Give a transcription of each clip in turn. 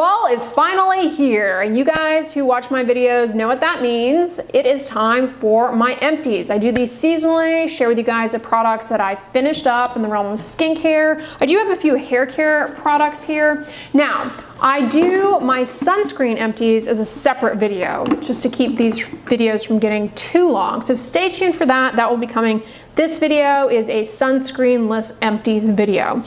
Fall is finally here, and you guys who watch my videos know what that means. It is time for my empties. I do these seasonally, share with you guys the products that I finished up in the realm of skincare. I do have a few hair care products here. Now, I do my sunscreen empties as a separate video, just to keep these videos from getting too long. So stay tuned for that. That will be coming. This video is a sunscreenless empties video.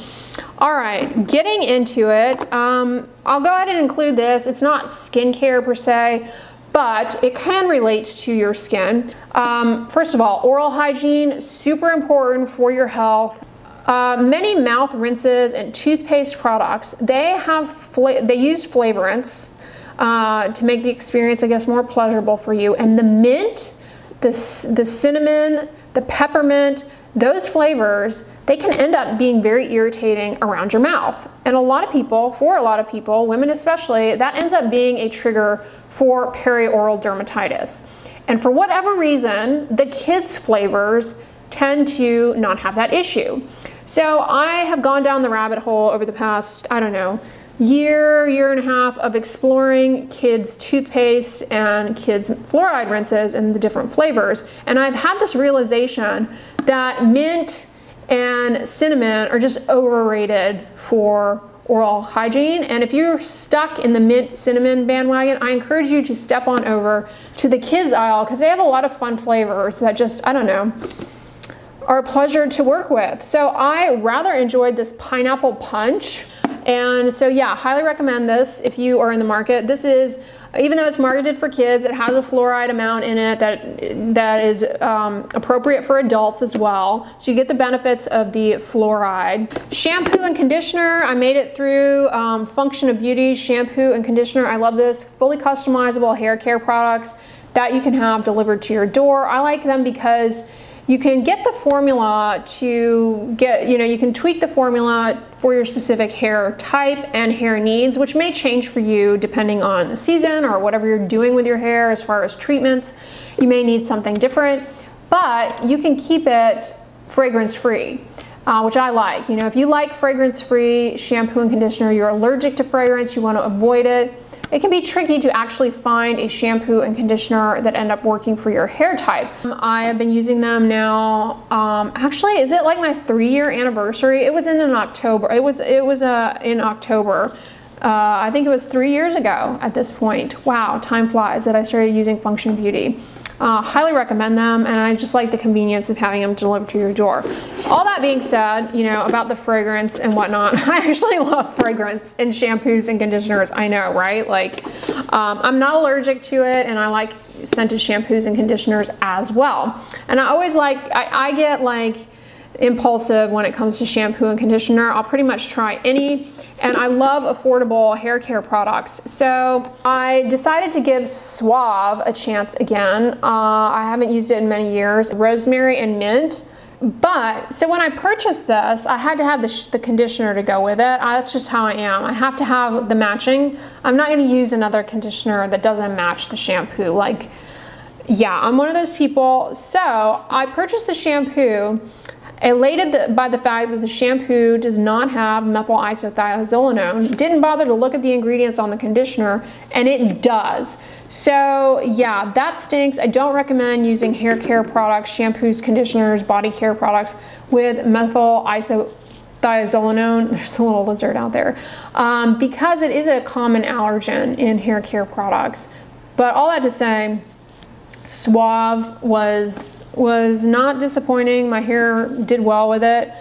All right, getting into it, um, I'll go ahead and include this. It's not skincare per se, but it can relate to your skin. Um, first of all, oral hygiene, super important for your health. Uh, many mouth rinses and toothpaste products, they have they use flavorants uh, to make the experience, I guess, more pleasurable for you. And the mint, the, the cinnamon, the peppermint, those flavors, they can end up being very irritating around your mouth. And a lot of people, for a lot of people, women especially, that ends up being a trigger for perioral dermatitis. And for whatever reason, the kids' flavors tend to not have that issue. So I have gone down the rabbit hole over the past, I don't know, year, year and a half of exploring kids' toothpaste and kids' fluoride rinses and the different flavors. And I've had this realization that mint and cinnamon are just overrated for oral hygiene. And if you're stuck in the mint cinnamon bandwagon, I encourage you to step on over to the kids aisle because they have a lot of fun flavors that just, I don't know, are a pleasure to work with. So I rather enjoyed this pineapple punch. And so yeah, highly recommend this if you are in the market. This is, even though it's marketed for kids, it has a fluoride amount in it that, that is um, appropriate for adults as well. So you get the benefits of the fluoride. Shampoo and conditioner, I made it through um, Function of Beauty shampoo and conditioner. I love this, fully customizable hair care products that you can have delivered to your door. I like them because you can get the formula to get, you know, you can tweak the formula for your specific hair type and hair needs, which may change for you depending on the season or whatever you're doing with your hair as far as treatments. You may need something different, but you can keep it fragrance free. Uh, which I like. You know, if you like fragrance-free shampoo and conditioner, you're allergic to fragrance, you want to avoid it, it can be tricky to actually find a shampoo and conditioner that end up working for your hair type. Um, I have been using them now, um, actually, is it like my three year anniversary? It was in, in October, it was, it was uh, in October. Uh, I think it was three years ago at this point. Wow, time flies that I started using Function Beauty. Uh, highly recommend them, and I just like the convenience of having them delivered to your door. All that being said, you know, about the fragrance and whatnot, I actually love fragrance in shampoos and conditioners. I know, right? Like, um, I'm not allergic to it, and I like scented shampoos and conditioners as well. And I always like, I, I get like impulsive when it comes to shampoo and conditioner. I'll pretty much try any and I love affordable hair care products. So I decided to give Suave a chance again. Uh, I haven't used it in many years. Rosemary and mint. But, so when I purchased this, I had to have the, the conditioner to go with it. I, that's just how I am. I have to have the matching. I'm not gonna use another conditioner that doesn't match the shampoo. Like, yeah, I'm one of those people. So I purchased the shampoo Elated by the fact that the shampoo does not have methyl isothiazolinone, didn't bother to look at the ingredients on the conditioner, and it does. So yeah, that stinks. I don't recommend using hair care products, shampoos, conditioners, body care products with methyl isothiazolinone. There's a little lizard out there. Um, because it is a common allergen in hair care products. But all that to say, Suave was was not disappointing. My hair did well with it.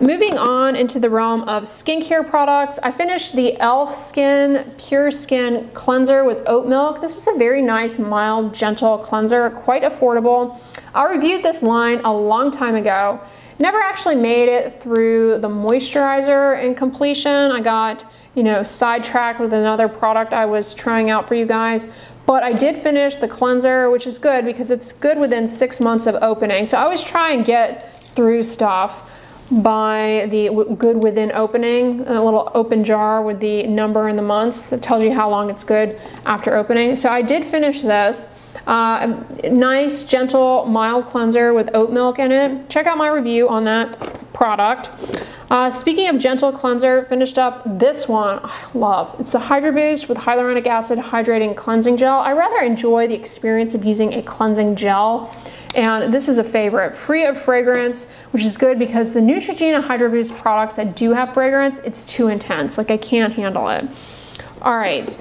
Moving on into the realm of skincare products, I finished the e.l.f. Skin Pure Skin Cleanser with oat milk. This was a very nice, mild, gentle cleanser, quite affordable. I reviewed this line a long time ago. Never actually made it through the moisturizer in completion. I got, you know, sidetracked with another product I was trying out for you guys. But I did finish the cleanser, which is good because it's good within six months of opening. So I always try and get through stuff by the good within opening, a little open jar with the number and the months that tells you how long it's good after opening. So I did finish this. Uh, nice, gentle, mild cleanser with oat milk in it. Check out my review on that product. Uh, speaking of gentle cleanser, finished up this one I love. It's the Hydro Boost with hyaluronic acid hydrating cleansing gel. I rather enjoy the experience of using a cleansing gel. And this is a favorite, free of fragrance, which is good because the Neutrogena Hydro Boost products that do have fragrance, it's too intense. Like I can't handle it. All right,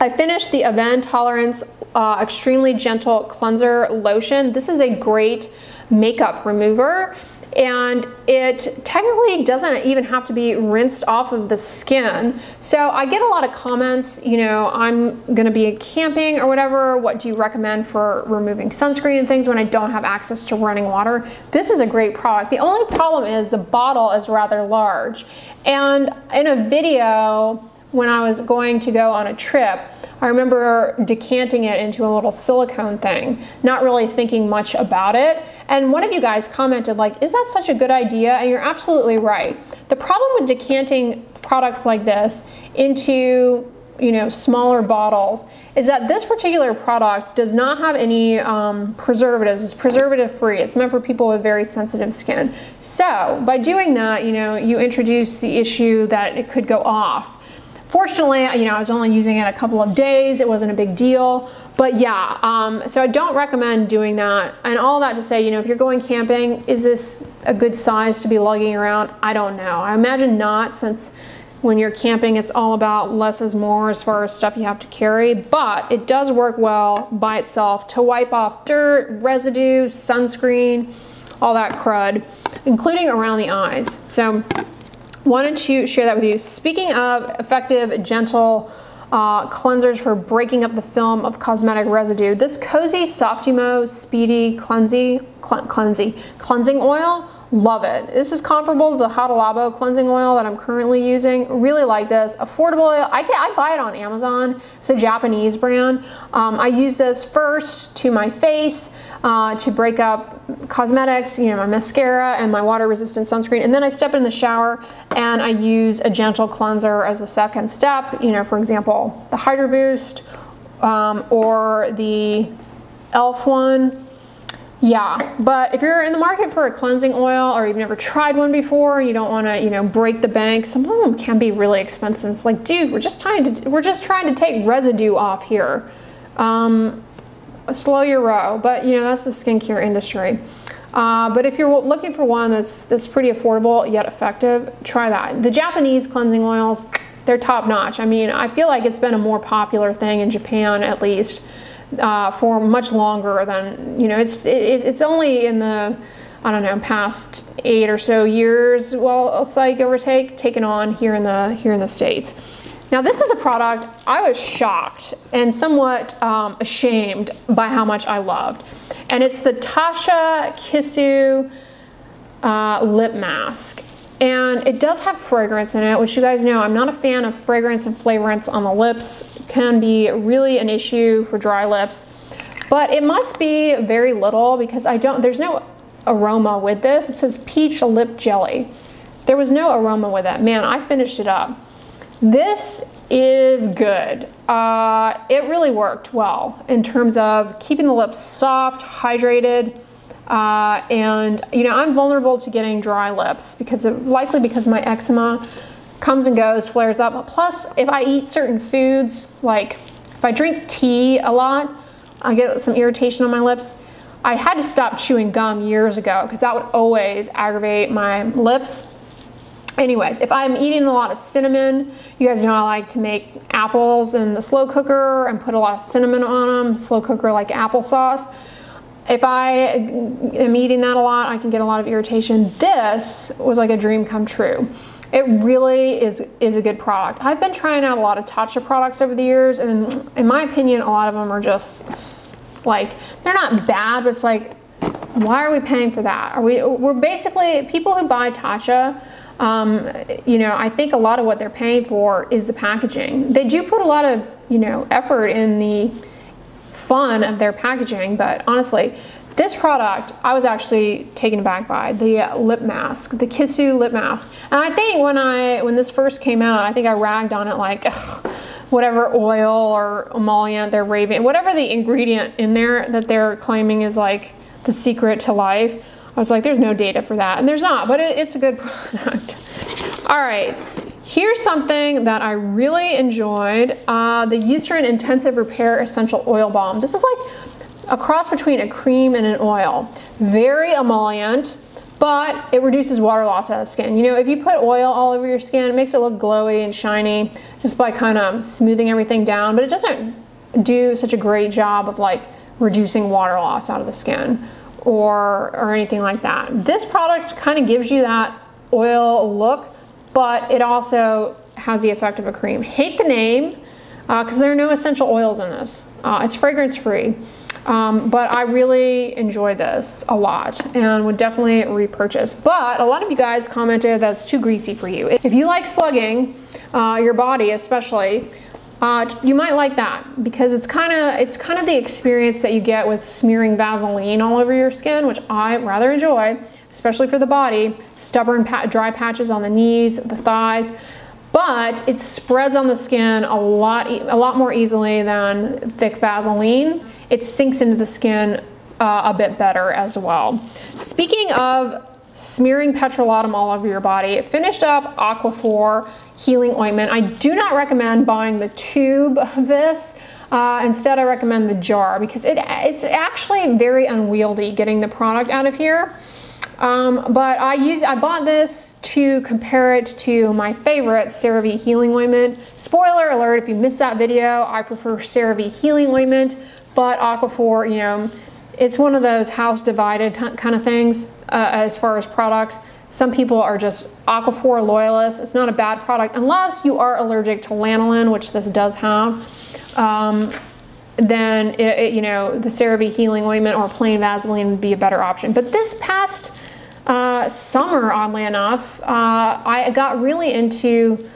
I finished the Avène Tolerance uh, Extremely Gentle Cleanser Lotion. This is a great makeup remover and it technically doesn't even have to be rinsed off of the skin. So I get a lot of comments, you know, I'm gonna be camping or whatever, what do you recommend for removing sunscreen and things when I don't have access to running water? This is a great product. The only problem is the bottle is rather large. And in a video, when I was going to go on a trip, I remember decanting it into a little silicone thing, not really thinking much about it. And one of you guys commented like, is that such a good idea? And you're absolutely right. The problem with decanting products like this into you know, smaller bottles is that this particular product does not have any um, preservatives. It's preservative free. It's meant for people with very sensitive skin. So by doing that, you know, you introduce the issue that it could go off. Fortunately, you know, I was only using it a couple of days. It wasn't a big deal. But yeah, um, so I don't recommend doing that. And all that to say, you know, if you're going camping, is this a good size to be lugging around? I don't know. I imagine not since when you're camping, it's all about less is more as far as stuff you have to carry, but it does work well by itself to wipe off dirt, residue, sunscreen, all that crud, including around the eyes. So wanted to share that with you. Speaking of effective, gentle uh, cleansers for breaking up the film of cosmetic residue, this Kose Softymo Speedy Cleansy, Cleansy Cleansing Oil Love it. This is comparable to the Hada Labo cleansing oil that I'm currently using. Really like this. Affordable oil. I, get, I buy it on Amazon. It's a Japanese brand. Um, I use this first to my face uh, to break up cosmetics, you know, my mascara and my water resistant sunscreen. And then I step in the shower and I use a gentle cleanser as a second step. You know, for example, the Hydro Boost um, or the e.l.f. one. Yeah, but if you're in the market for a cleansing oil or you've never tried one before and you don't want to, you know, break the bank, some of them can be really expensive. It's like, dude, we're just trying to we're just trying to take residue off here. Um, slow your row, but you know that's the skincare industry. Uh, but if you're looking for one that's that's pretty affordable yet effective, try that. The Japanese cleansing oils, they're top notch. I mean, I feel like it's been a more popular thing in Japan at least uh, for much longer than, you know, it's, it, it's only in the, I don't know, past eight or so years, well, say give or take, taken on here in the, here in the States. Now this is a product I was shocked and somewhat um, ashamed by how much I loved. And it's the Tatcha Kissu uh, lip mask. And it does have fragrance in it, which you guys know I'm not a fan of fragrance and flavorants on the lips. It can be really an issue for dry lips. But it must be very little because I don't, there's no aroma with this. It says peach lip jelly. There was no aroma with that. Man, I finished it up. This is good. Uh, it really worked well in terms of keeping the lips soft, hydrated, uh, and you know, I'm vulnerable to getting dry lips because of, likely because my eczema comes and goes, flares up. Plus, if I eat certain foods, like if I drink tea a lot, I get some irritation on my lips. I had to stop chewing gum years ago because that would always aggravate my lips. Anyways, if I'm eating a lot of cinnamon, you guys know I like to make apples in the slow cooker and put a lot of cinnamon on them, slow cooker like applesauce. If I am eating that a lot, I can get a lot of irritation. This was like a dream come true. It really is, is a good product. I've been trying out a lot of Tatcha products over the years, and in my opinion, a lot of them are just like, they're not bad, but it's like, why are we paying for that? Are we, we're basically, people who buy Tatcha, um, you know, I think a lot of what they're paying for is the packaging. They do put a lot of, you know, effort in the fun of their packaging, but honestly, this product I was actually taken aback by the lip mask, the Kissu lip mask. And I think when I when this first came out, I think I ragged on it like ugh, whatever oil or emollient they're raving, whatever the ingredient in there that they're claiming is like the secret to life. I was like, there's no data for that. And there's not, but it, it's a good product. All right. Here's something that I really enjoyed, uh, the Eucerin Intensive Repair Essential Oil Balm. This is like a cross between a cream and an oil. Very emollient, but it reduces water loss out of the skin. You know, if you put oil all over your skin, it makes it look glowy and shiny just by kind of smoothing everything down, but it doesn't do such a great job of like reducing water loss out of the skin or, or anything like that. This product kind of gives you that oil look, but it also has the effect of a cream. Hate the name because uh, there are no essential oils in this. Uh, it's fragrance free. Um, but I really enjoy this a lot and would definitely repurchase. But a lot of you guys commented that's too greasy for you. If you like slugging, uh, your body especially, uh, you might like that because it's kind of it's kind of the experience that you get with smearing Vaseline all over your skin, which I rather enjoy, especially for the body. Stubborn pa dry patches on the knees, the thighs, but it spreads on the skin a lot a lot more easily than thick Vaseline. It sinks into the skin uh, a bit better as well. Speaking of smearing petrolatum all over your body, finished up Aquaphor healing ointment. I do not recommend buying the tube of this. Uh, instead, I recommend the jar because it, it's actually very unwieldy getting the product out of here. Um, but I use I bought this to compare it to my favorite CeraVe healing ointment. Spoiler alert, if you missed that video, I prefer CeraVe healing ointment, but Aquaphor, you know, it's one of those house divided kind of things uh, as far as products. Some people are just Aquaphor loyalists. It's not a bad product unless you are allergic to lanolin, which this does have. Um, then it, it, you know the CeraVe healing ointment or plain Vaseline would be a better option. But this past uh, summer, oddly enough, uh, I got really into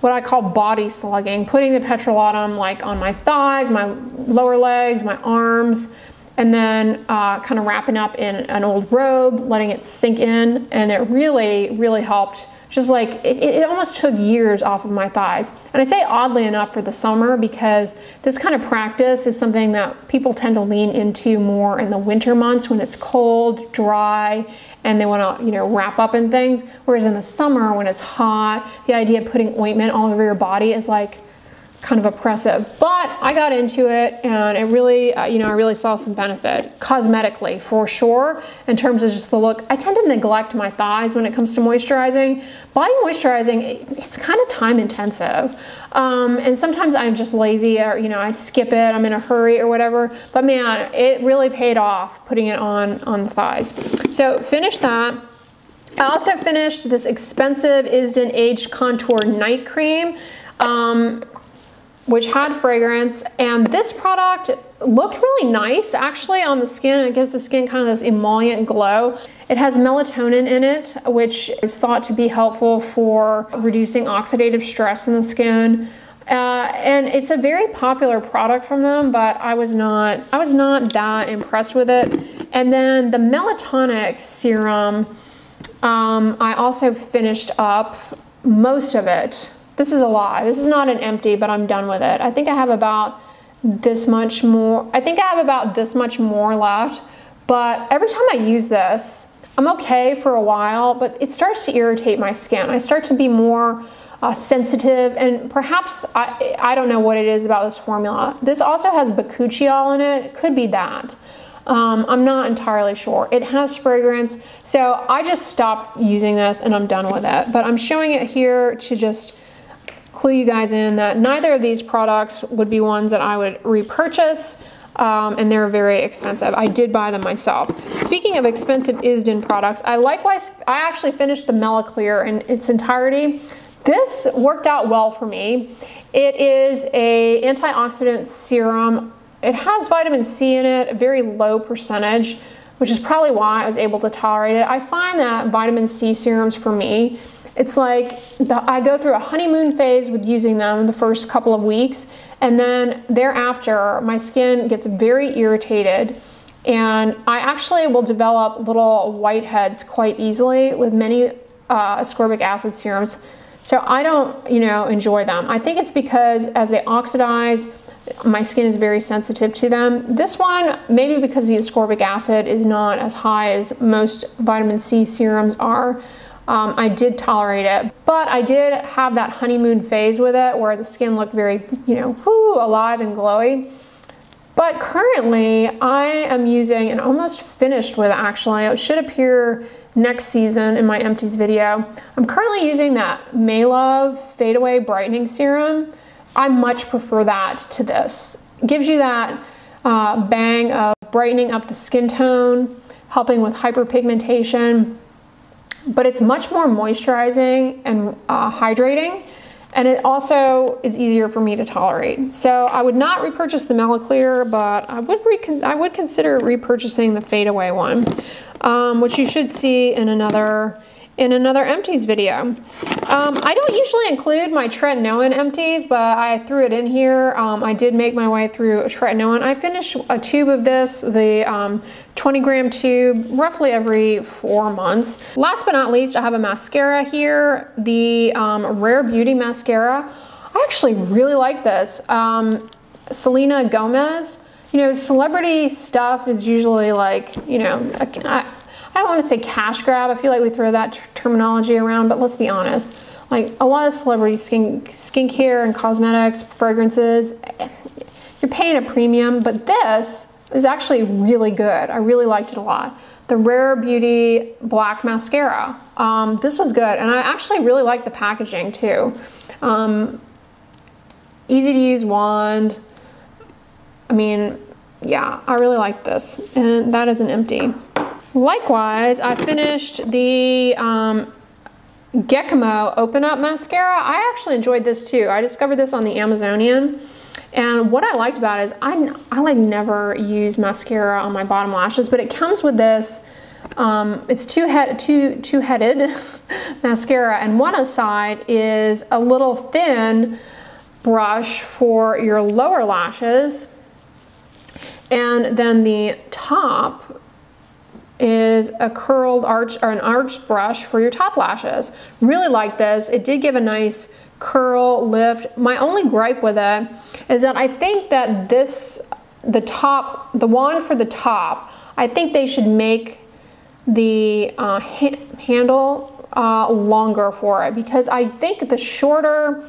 what I call body slugging, putting the petrolatum like on my thighs, my lower legs, my arms, and then uh, kind of wrapping up in an old robe, letting it sink in, and it really, really helped. Just like it, it almost took years off of my thighs. And I'd say oddly enough for the summer because this kind of practice is something that people tend to lean into more in the winter months when it's cold, dry, and they want to, you know, wrap up in things. Whereas in the summer when it's hot, the idea of putting ointment all over your body is like kind of oppressive. But I got into it and it really, uh, you know, I really saw some benefit cosmetically for sure in terms of just the look. I tend to neglect my thighs when it comes to moisturizing. Body moisturizing, it's kind of time intensive. Um, and sometimes I'm just lazy or, you know, I skip it, I'm in a hurry or whatever. But man, it really paid off putting it on, on the thighs. So finish that. I also finished this expensive ISDIN Age Contour Night Cream. Um, which had fragrance. And this product looked really nice actually on the skin. It gives the skin kind of this emollient glow. It has melatonin in it, which is thought to be helpful for reducing oxidative stress in the skin. Uh, and it's a very popular product from them, but I was not I was not that impressed with it. And then the Melatonik serum, um, I also finished up most of it this is a lot. This is not an empty, but I'm done with it. I think I have about this much more. I think I have about this much more left. But every time I use this, I'm okay for a while, but it starts to irritate my skin. I start to be more uh, sensitive and perhaps, I, I don't know what it is about this formula. This also has bakuchiol in it. It could be that. Um, I'm not entirely sure. It has fragrance, so I just stopped using this and I'm done with it. But I'm showing it here to just clue you guys in that neither of these products would be ones that I would repurchase. Um, and they're very expensive. I did buy them myself. Speaking of expensive ISDIN products, I likewise, I actually finished the Melaclear in its entirety. This worked out well for me. It is a antioxidant serum. It has vitamin C in it, a very low percentage, which is probably why I was able to tolerate it. I find that vitamin C serums for me it's like the, I go through a honeymoon phase with using them the first couple of weeks, and then thereafter, my skin gets very irritated. And I actually will develop little whiteheads quite easily with many uh, ascorbic acid serums. So I don't, you know, enjoy them. I think it's because as they oxidize, my skin is very sensitive to them. This one, maybe because the ascorbic acid is not as high as most vitamin C serums are, um, I did tolerate it, but I did have that honeymoon phase with it where the skin looked very, you know, whoo, alive and glowy. But currently I am using and almost finished with actually, it should appear next season in my empties video. I'm currently using that Maelove Fade Away Brightening Serum. I much prefer that to this. It gives you that uh, bang of brightening up the skin tone, helping with hyperpigmentation, but it's much more moisturizing and uh, hydrating. And it also is easier for me to tolerate. So I would not repurchase the Melaclear, but I would, I would consider repurchasing the Fade Away one, um, which you should see in another in another empties video. Um, I don't usually include my tretinoin empties, but I threw it in here. Um, I did make my way through tretinoin. I finish a tube of this, the um, 20 gram tube, roughly every four months. Last but not least, I have a mascara here, the um, Rare Beauty Mascara. I actually really like this. Um, Selena Gomez. You know, celebrity stuff is usually like, you know, I, I don't want to say cash grab. I feel like we throw that terminology around, but let's be honest. Like a lot of celebrity skin skincare and cosmetics, fragrances, you're paying a premium, but this is actually really good. I really liked it a lot. The Rare Beauty Black Mascara. Um, this was good, and I actually really like the packaging too. Um, easy to use wand. I mean, yeah, I really like this, and that is an empty. Likewise, I finished the um, Gecomo Open Up Mascara. I actually enjoyed this too. I discovered this on the Amazonian. And what I liked about it is I, I like never use mascara on my bottom lashes, but it comes with this, um, it's two, head, two, two headed mascara and one side is a little thin brush for your lower lashes. And then the top is a curled arch or an arched brush for your top lashes. Really like this. It did give a nice curl lift. My only gripe with it is that I think that this, the top, the wand for the top, I think they should make the uh, ha handle uh, longer for it because I think the shorter,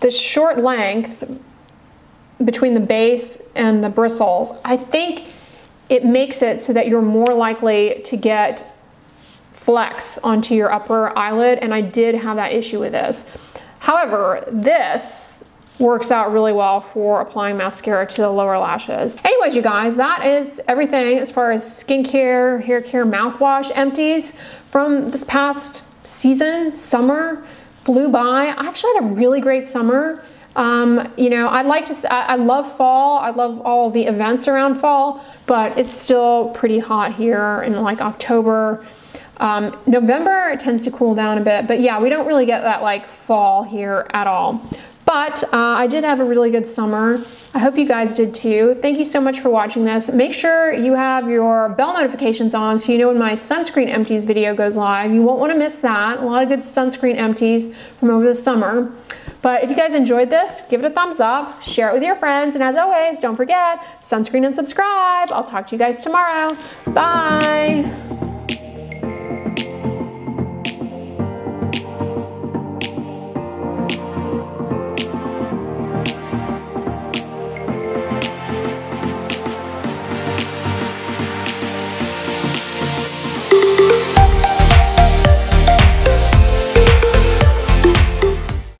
the short length between the base and the bristles, I think it makes it so that you're more likely to get flecks onto your upper eyelid and I did have that issue with this. However, this works out really well for applying mascara to the lower lashes. Anyways, you guys, that is everything as far as skincare, hair care, mouthwash empties from this past season, summer, flew by. I actually had a really great summer. Um, you know, I like to, I, love fall. I love all the events around fall, but it's still pretty hot here in like October. Um, November it tends to cool down a bit, but yeah, we don't really get that like fall here at all. But uh, I did have a really good summer. I hope you guys did too. Thank you so much for watching this. Make sure you have your bell notifications on so you know when my sunscreen empties video goes live. You won't want to miss that. A lot of good sunscreen empties from over the summer. But if you guys enjoyed this, give it a thumbs up, share it with your friends, and as always, don't forget, sunscreen and subscribe. I'll talk to you guys tomorrow. Bye.